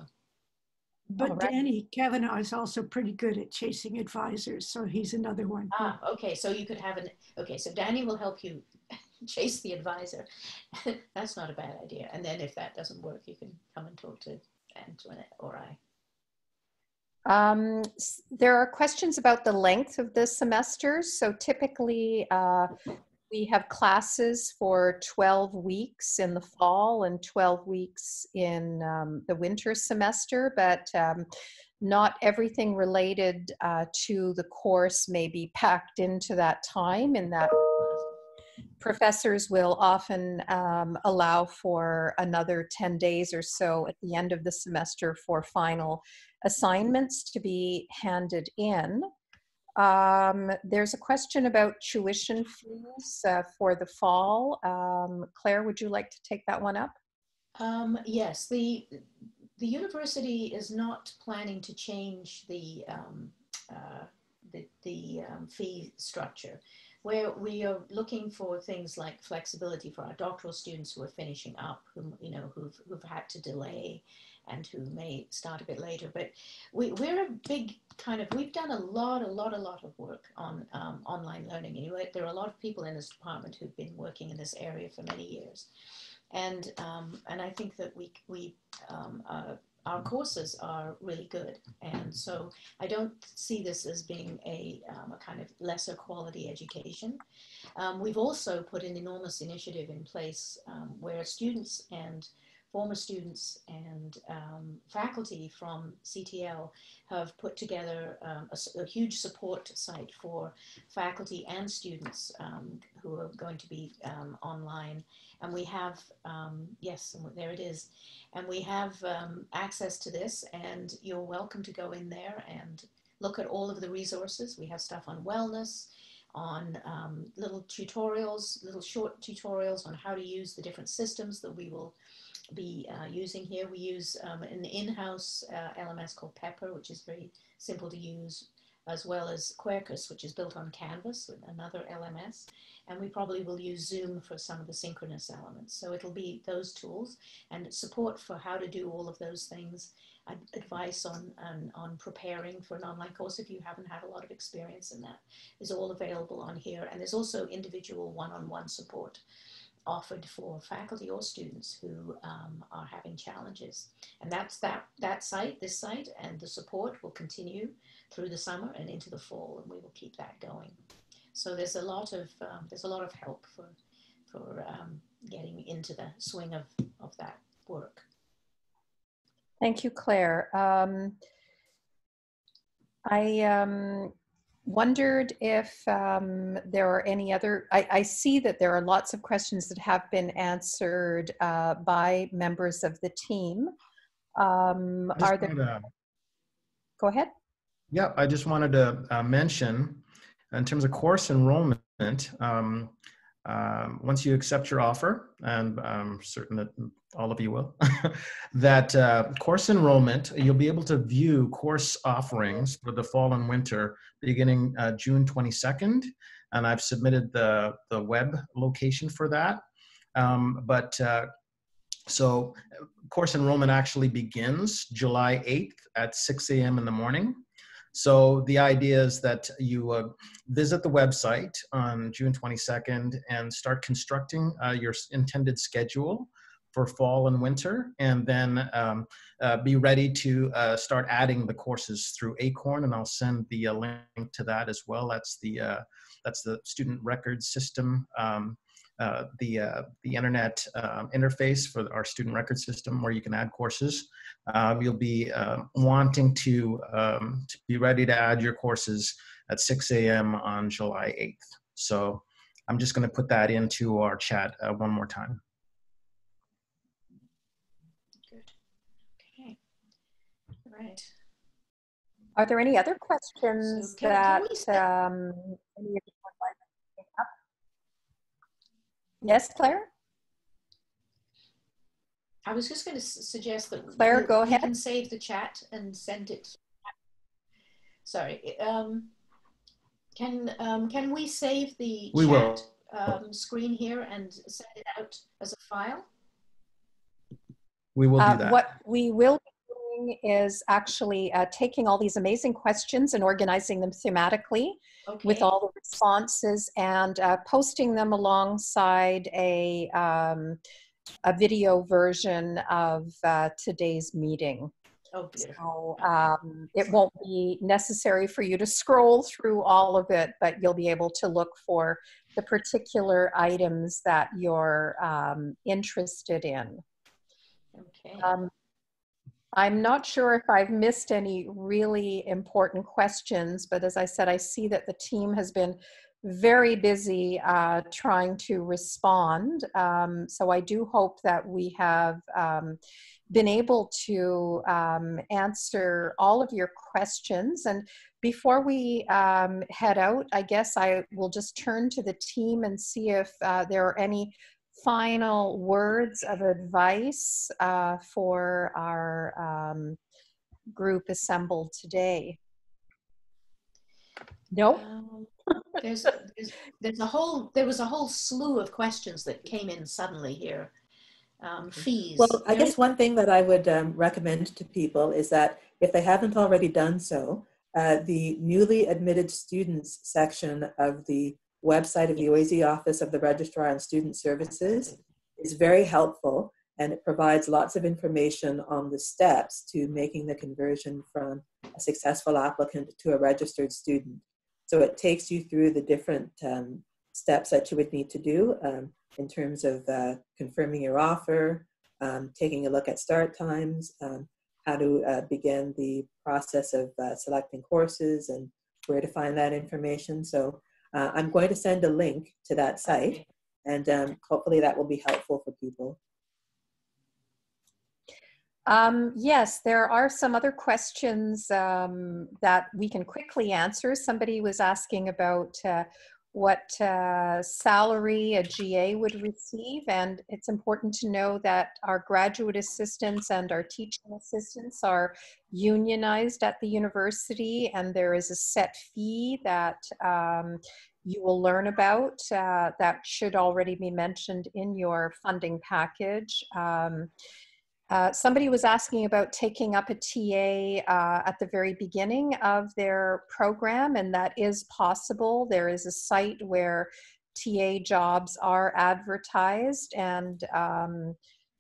But All right. Danny Cavanagh is also pretty good at chasing advisors, so he's another one. Ah, okay. So you could have an okay. So Danny will help you chase the advisor. That's not a bad idea. And then if that doesn't work, you can come and talk to Antoinette or I. Um, there are questions about the length of the semesters. So typically, uh, we have classes for 12 weeks in the fall and 12 weeks in um, the winter semester. But um, not everything related uh, to the course may be packed into that time in that professors will often um, allow for another 10 days or so at the end of the semester for final assignments to be handed in. Um, there's a question about tuition fees uh, for the fall. Um, Clare, would you like to take that one up? Um, yes, the the university is not planning to change the um, uh, the, the um, fee structure. Where we are looking for things like flexibility for our doctoral students who are finishing up, who you know who've who've had to delay and who may start a bit later. But we, we're a big kind of, we've done a lot, a lot, a lot of work on um, online learning. Anyway, there are a lot of people in this department who've been working in this area for many years. And, um, and I think that we, we um, our courses are really good. And so I don't see this as being a, um, a kind of lesser quality education. Um, we've also put an enormous initiative in place um, where students and former students and um, faculty from CTL have put together um, a, a, huge support site for faculty and students um, who are going to be um, online. And we have, um, yes, there it is. And we have um, access to this and you're welcome to go in there and look at all of the resources. We have stuff on wellness, on um, little tutorials, little short tutorials on how to use the different systems that we will be uh, using here. We use um, an in-house uh, LMS called Pepper, which is very simple to use, as well as Quercus, which is built on Canvas, another LMS. And we probably will use Zoom for some of the synchronous elements. So it'll be those tools and support for how to do all of those things, advice on, on, on preparing for an online course if you haven't had a lot of experience in that is all available on here. And there's also individual one-on-one -on -one support offered for faculty or students who um, are having challenges. And that's that, that site, this site, and the support will continue through the summer and into the fall, and we will keep that going. So there's a lot of, um, there's a lot of help for, for um, getting into the swing of, of that work. Thank you, Clare. Um, I, um, wondered if um, there are any other, I, I, see that there are lots of questions that have been answered uh, by members of the team. Um, are there, to, go ahead. Yeah, I just wanted to uh, mention in terms of course enrollment, um, um, once you accept your offer, and I'm certain that all of you will, that uh, course enrollment, you'll be able to view course offerings for the fall and winter beginning uh, June 22nd. And I've submitted the, the web location for that. Um, but uh, so course enrollment actually begins July 8th at 6 a.m. in the morning. So the idea is that you uh, visit the website on June 22nd and start constructing uh, your intended schedule for fall and winter, and then um, uh, be ready to uh, start adding the courses through Acorn, and I'll send the uh, link to that as well. That's the uh, that's the student record system. Um, the the internet interface for our student record system where you can add courses. Uh, you'll be uh, wanting to um, to be ready to add your courses at 6 a.m. on July 8th. So I'm just going to put that into our chat uh, one more time. Good. Okay. Right. Are there any other questions so can, that can um, any of you would like to pick up? Yes, Clare? I was just going to suggest that Clare, we, go ahead. can save the chat and send it. Sorry. Um, can um, can we save the we chat um, screen here and send it out as a file? We will do uh, that. what we will be doing is actually uh, taking all these amazing questions and organizing them thematically okay. with all the responses and uh, posting them alongside a um, a video version of uh, today's meeting. Oh, so um, it won't be necessary for you to scroll through all of it, but you'll be able to look for the particular items that you're um, interested in. Okay. Um, I'm not sure if I've missed any really important questions, but as I said, I see that the team has been very busy uh, trying to respond. Um, so I do hope that we have um, been able to um, answer all of your questions. And before we um, head out, I guess I will just turn to the team and see if uh, there are any final words of advice uh, for our um, group assembled today? Nope. There's, there's, there's a whole there was a whole slew of questions that came in suddenly here. Um, fees. Well, I guess one thing that I would um, recommend to people is that if they haven't already done so, uh, the newly admitted students section of the website of the OISE Office of the Registrar on Student Services is very helpful and it provides lots of information on the steps to making the conversion from a successful applicant to a registered student. So it takes you through the different um, steps that you would need to do um, in terms of uh, confirming your offer, um, taking a look at start times, um, how to uh, begin the process of uh, selecting courses and where to find that information. So uh, I'm going to send a link to that site, and um, hopefully that will be helpful for people. Um, yes, there are some other questions um, that we can quickly answer. Somebody was asking about uh, what uh, salary a GA would receive. And it's important to know that our graduate assistants and our teaching assistants are unionized at the university, and there is a set fee that um, you will learn about uh, that should already be mentioned in your funding package. Uh, somebody was asking about taking up a TA uh, at the very beginning of their program, and that is possible. There is a site where TA jobs are advertised, and um,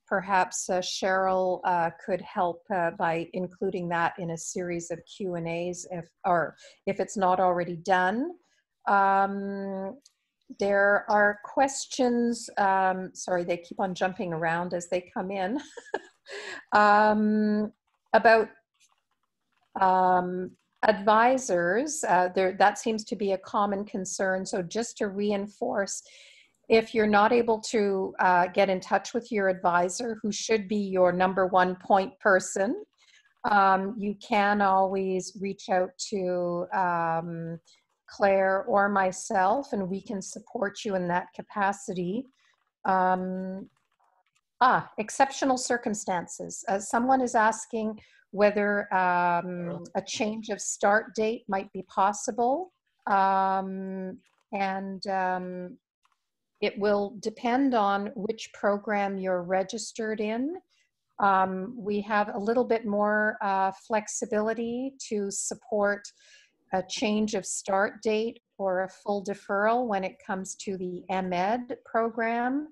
perhaps uh, Cheryl uh, could help uh, by including that in a series of Q and A's, if or if it's not already done. Um, there are questions. Um, sorry, they keep on jumping around as they come in. um, about um, advisors, uh, there, that seems to be a common concern. So just to reinforce, if you're not able to uh, get in touch with your advisor, who should be your number one point person, um, you can always reach out to um, Clare or myself, and we can support you in that capacity. Um, Ah, exceptional circumstances. Uh, someone is asking whether um, a change of start date might be possible. Um, and um, it will depend on which program you're registered in. Um, we have a little bit more uh, flexibility to support a change of start date or a full deferral when it comes to the MEd program.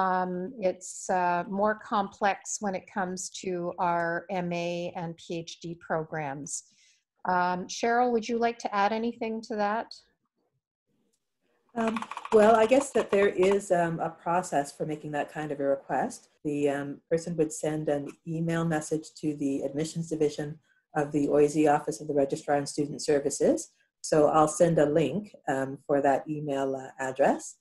Um, it's uh, more complex when it comes to our MA and PhD programs. Um, Cheryl, would you like to add anything to that? Um, well, I guess that there is um, a process for making that kind of a request. The um, person would send an email message to the admissions division of the OISE Office of the Registrar and Student Services. So I'll send a link um, for that email uh, address.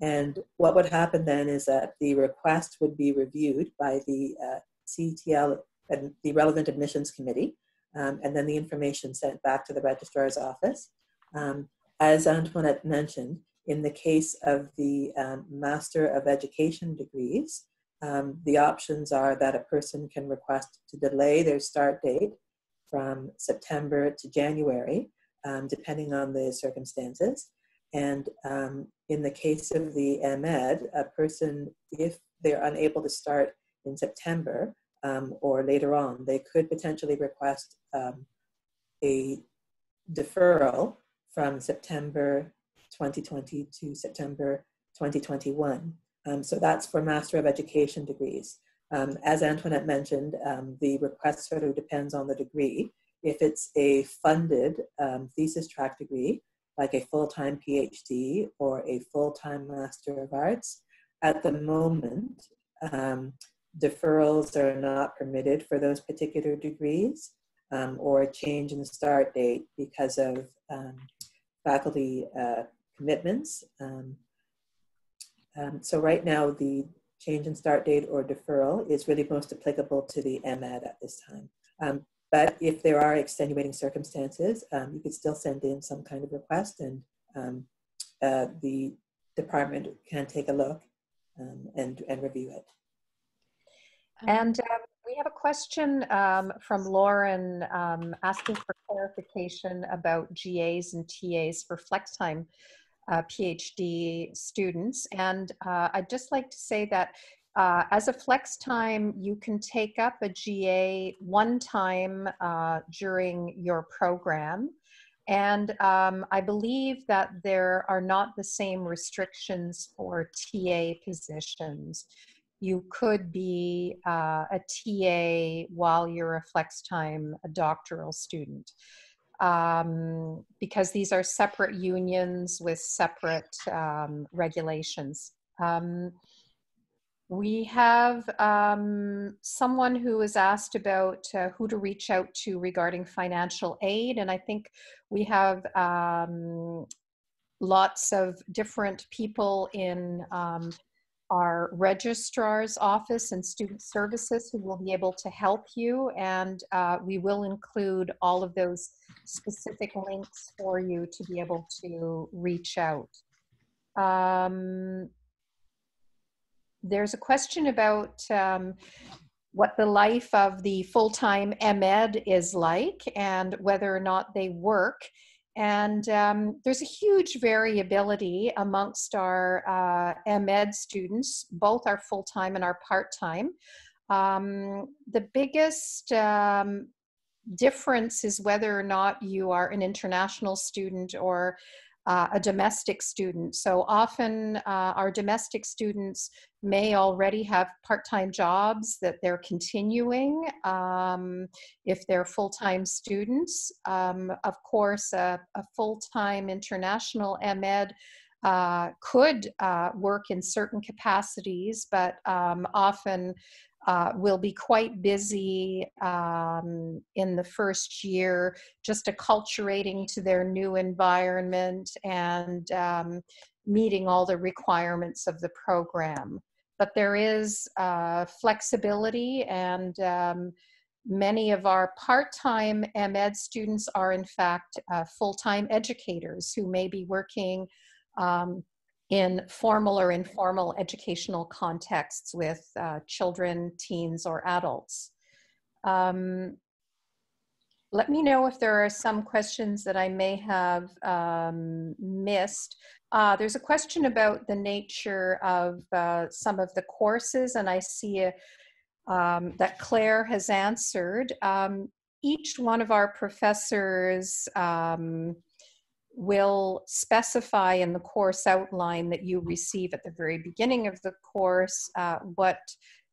And what would happen then is that the request would be reviewed by the uh, CTL and the relevant admissions committee, um, and then the information sent back to the registrar's office. Um, as Antoinette mentioned, in the case of the um, Master of Education degrees, um, the options are that a person can request to delay their start date from September to January, um, depending on the circumstances. And um, in the case of the MEd, a person, if they're unable to start in September um, or later on, they could potentially request um, a deferral from September 2020 to September 2021. Um, so that's for Master of Education degrees. Um, as Antoinette mentioned, um, the request sort of depends on the degree. If it's a funded thesis track degree, like a full-time PhD or a full-time Master of Arts. At the moment, um, deferrals are not permitted for those particular degrees um, or a change in the start date because of um, faculty uh, commitments. Um, um, so right now, the change in start date or deferral is really most applicable to the MEd at this time. Um, but if there are extenuating circumstances, um, you could still send in some kind of request and um, uh, the department can take a look um, and, and review it. And um, we have a question um, from Lauren um, asking for clarification about GAs and TAs for FlexTime uh, PhD students. And uh, I'd just like to say that uh, as a flex time, you can take up a GA one time uh, during your program. And um, I believe that there are not the same restrictions for TA positions. You could be uh, a TA while you're a flex time a doctoral student. Um, because these are separate unions with separate um, regulations. Um, we have um, someone who was asked about uh, who to reach out to regarding financial aid, and I think we have um, lots of different people in um, our registrar's office and student services who will be able to help you, and uh, we will include all of those specific links for you to be able to reach out. Um, there's a question about um, what the life of the full-time MEd is like and whether or not they work. And um, there's a huge variability amongst our uh, MEd students, both our full-time and our part-time. Um, the biggest um, difference is whether or not you are an international student or uh, a domestic student. So often uh, our domestic students may already have part-time jobs that they're continuing um, if they're full-time students. Um, of course, a, a full-time international MEd uh, could uh, work in certain capacities, but um, often uh, will be quite busy um, in the first year, just acculturating to their new environment and um, meeting all the requirements of the program. But there is uh, flexibility, and um, many of our part-time MEd students are in fact uh, full-time educators who may be working um, in formal or informal educational contexts with uh, children, teens, or adults. Um, let me know if there are some questions that I may have um, missed. Uh, there's a question about the nature of uh, some of the courses, and I see a, um, that Clare has answered. Um, each one of our professors um, will specify in the course outline that you receive at the very beginning of the course uh, what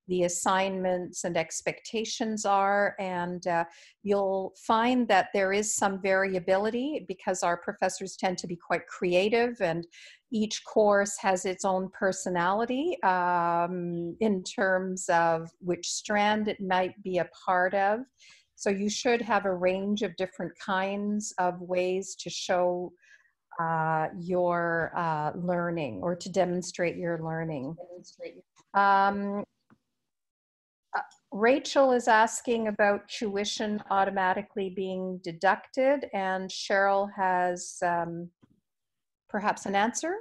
the assignments and expectations are and uh, you'll find that there is some variability because our professors tend to be quite creative and each course has its own personality um, in terms of which strand it might be a part of so you should have a range of different kinds of ways to show uh, your uh, learning or to demonstrate your learning. Um, uh, Rachel is asking about tuition automatically being deducted, and Cheryl has um, perhaps an answer.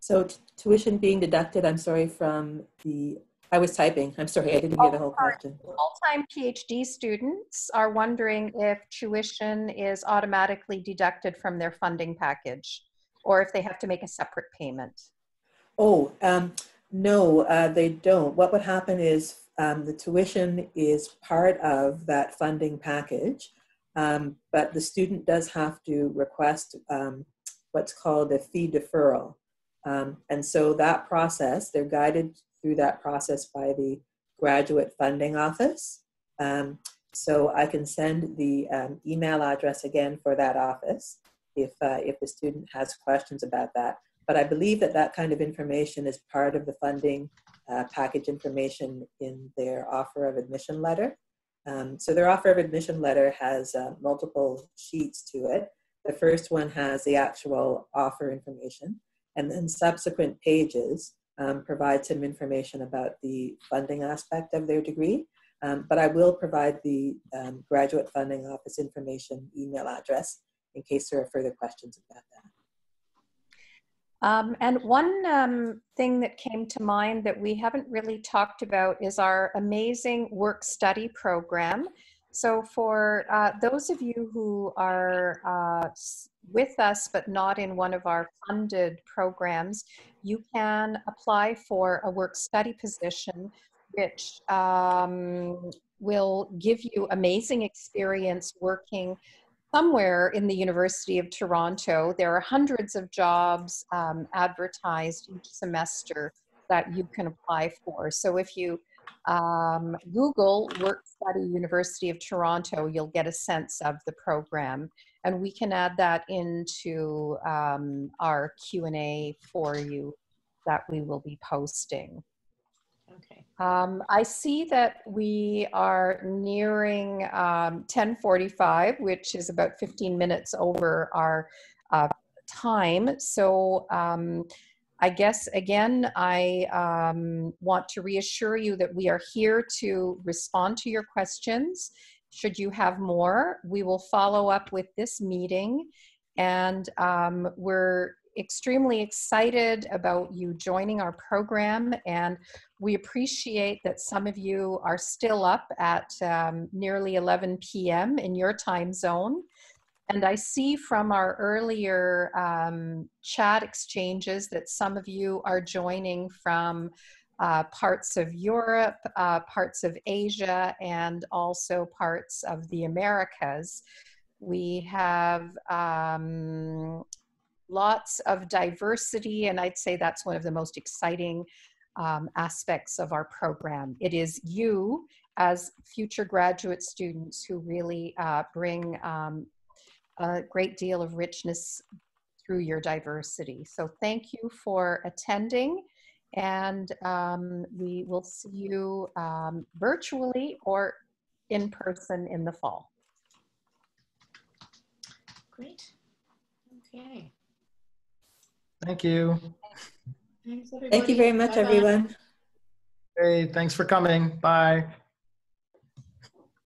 So tuition being deducted, I'm sorry, from the I was typing. I'm sorry, I didn't hear the whole question. Full-time PhD students are wondering if tuition is automatically deducted from their funding package or if they have to make a separate payment. Oh, um, no, uh, they don't. What would happen is um, the tuition is part of that funding package, um, but the student does have to request um, what's called a fee deferral. Um, and so that process, they're guided through that process by the Graduate Funding Office. Um, so I can send the um, email address again for that office if, uh, if the student has questions about that. But I believe that that kind of information is part of the funding uh, package information in their offer of admission letter. Um, so their offer of admission letter has uh, multiple sheets to it. The first one has the actual offer information, and then subsequent pages um, provide some information about the funding aspect of their degree. Um, but I will provide the um, Graduate Funding Office information email address in case there are further questions about that. Um, and one um, thing that came to mind that we haven't really talked about is our amazing work study program. So, for uh, those of you who are uh, with us but not in one of our funded programs, you can apply for a work study position, which um, will give you amazing experience working somewhere in the University of Toronto. There are hundreds of jobs um, advertised each semester that you can apply for. So if you um, Google Work Study University of Toronto, you'll get a sense of the program. And we can add that into um, our Q&A for you that we will be posting. Okay. Um, I see that we are nearing um, 1045, which is about 15 minutes over our uh, time. So um, I guess, again, I um, want to reassure you that we are here to respond to your questions. Should you have more, we will follow up with this meeting. And um, we're extremely excited about you joining our program and we appreciate that some of you are still up at um, nearly 11 p.m. in your time zone. And I see from our earlier um, chat exchanges that some of you are joining from uh, parts of Europe, uh, parts of Asia, and also parts of the Americas. We have um, lots of diversity, and I'd say that's one of the most exciting um, aspects of our program. It is you as future graduate students who really uh, bring um, a great deal of richness through your diversity. So thank you for attending and um, we will see you um, virtually or in person in the fall. Great. Okay. Thank you. Thanks, Thank you very much, Bye-bye. everyone. Hey, thanks for coming. Bye.